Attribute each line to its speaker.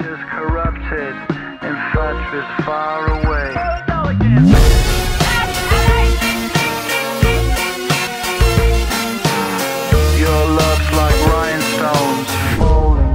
Speaker 1: is corrupted and fatuous far away. Your love's like rhinestones falling.